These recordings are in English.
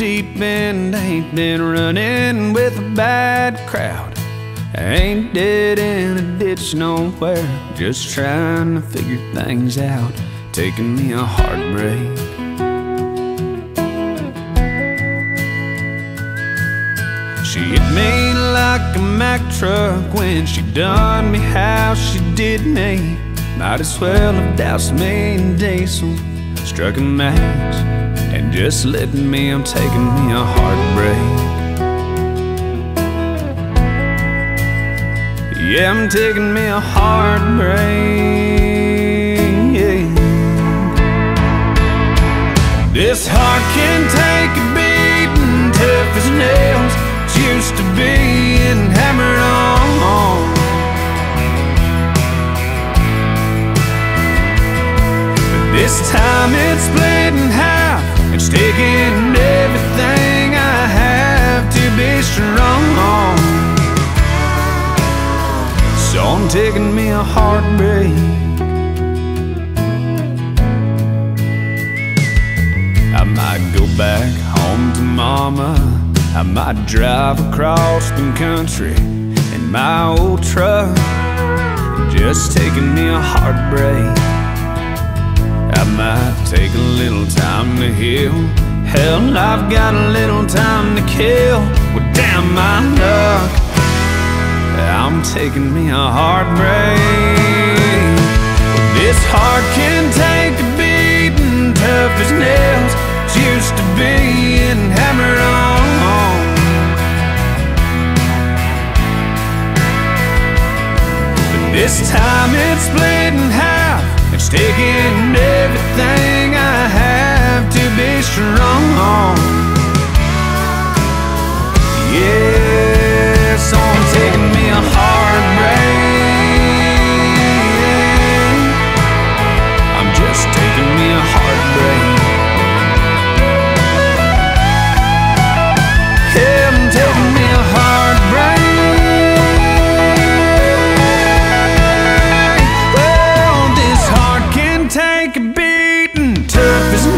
deep end, ain't been running with a bad crowd. Ain't dead in a ditch nowhere, just trying to figure things out, taking me a heartbreak. She hit me like a Mack truck when she done me how she did me. Might as well have doused me in diesel, struck a match, and just lit me. I'm taking me a heartbreak. Yeah, I'm taking me a heartbreak. Yeah. This heart can take a beating, tough as nails. It's used to being hammered on. But this time it's half. It's taking everything I have to be strong. So I'm taking me a heartbreak. I might go back home to mama. I might drive across the country in my old truck. Just taking me a heartbreak. I might take a little time to heal. Hell, I've got a little time to kill. Well, damn my luck. I'm taking me a heartbreak. This heart can take a beating, tough as nails. It's used to being hammered on. But this time it's split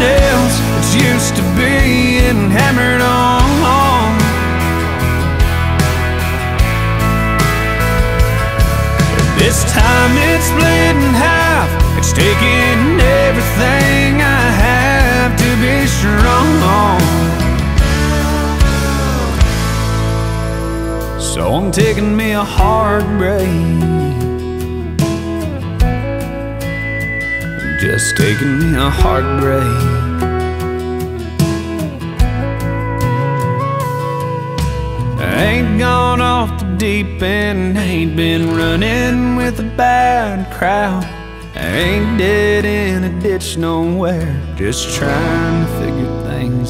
nails. It's used to being hammered on. This time it's split in half. It's taking everything I have to be strong. So I'm taking me a heartbreak. Just taking me a heartbreak. Ain't gone off the deep end, ain't been running with a bad crowd. Ain't dead in a ditch nowhere, just trying to figure things.